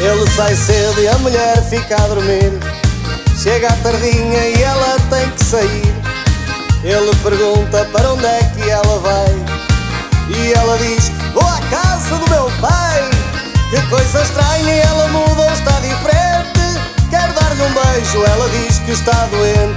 Ele sai cedo e a mulher fica a dormir. Chega à tardinha e ela tem que sair. Ele pergunta para onde é que ela vai. E ela diz: Vou à casa do meu pai. Que coisa estranha, ela muda, está diferente. Quero dar-lhe um beijo, ela diz que está doente.